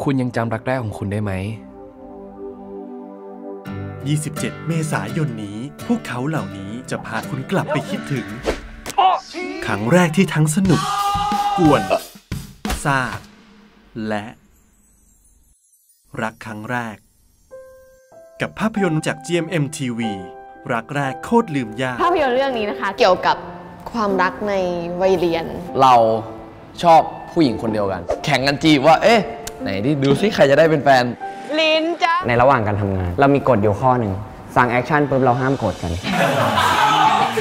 คุณยังจำรักแรกของคุณได้ไหม 27 เมษายนนี้ พวกเขาเหล่านี้จะพาคุณกลับไปคิดถึง ครั้งแรกที่ทั้งสนุก กวนซ่าและ รักครั้งแรก กับภาพยนตร์จาก GMM TV รักแรกโคตรลืมยาก ภาพยนตร์เรื่องนี้นะคะ เกี่ยวกับความรักในวัยเรียน เราชอบผู้หญิงคนเดียวกัน แข่งกันจีบว่า เอ๊ะ ไหนดิดูซิใครจะได้เป็นแฟน ลิ้นจ้าในระหว่างการทำงาน เรามีกฎอยู่ข้อหนึ่งสั่ง action ปุ๊บเราห้ามกดกัน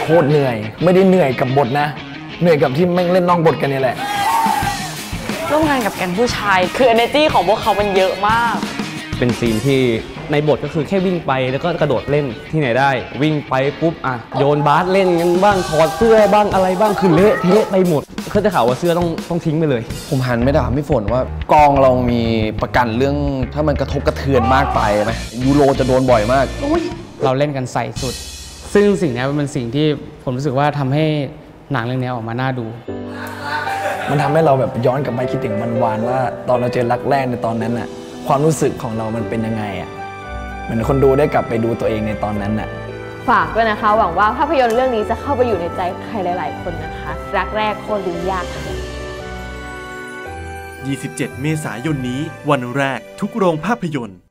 โคตรเหนื่อย ไม่ได้เหนื่อยกับบทนะ เหนื่อยกับที่แม่งเล่นนอกบทกันนี่แหละ ร่วมงานกับแก๊งผู้ชาย คือ energy ของพวกเขามันเยอะมาก เป็นซีนที่ในบทก็คือแค่วิ่งไปแล้วก็กระโดดเล่นที่ไหนได้ วิ่งไปปุ๊บอะโยนบาสเล่นกันบ้างถอดเสื้อบ้างอะไรบ้างคือเละเทะไปหมดเขาจะข่าวว่าเสื้อต้องต้องทิ้งไปเลย ผมหันไม่ด่าพี่ฝนว่ากองเรามีประกันเรื่องถ้ามันกระทบกระเทือนมากไปไหมยูโรจะโดนบ่อยมากเราเล่นกันใส่สุด ซึ่งสิ่งนี้มันเป็นสิ่งที่ผมรู้สึกว่าทำให้หนังเรื่องนี้ออกมาน่าดูมันทำให้เราแบบย้อนกลับไปคิดถึงวันวานว่า ตอนเราเจอรักแรกในตอนนั้นน่ะ ความรู้สึกของเรามันเป็นยังไงอะเหมือนคนดูได้กลับไปดูตัวเองในตอนนั้นน่ะฝากด้วยนะคะ หวังว่าภาพยนตร์เรื่องนี้จะเข้าไปอยู่ในใจใครหลาย ๆ คนนะคะ รักแรกโคตรลืมยากค่ะ27 เมษายนนี้ วันแรกทุกโรงภาพยนตร์